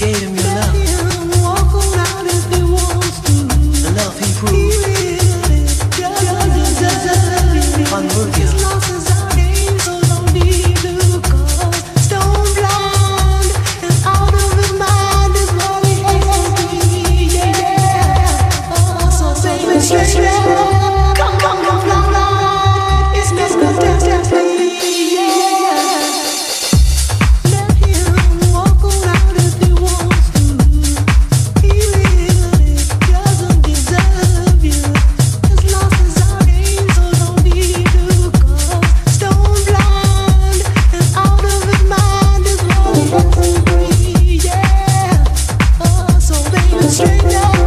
gave me stranger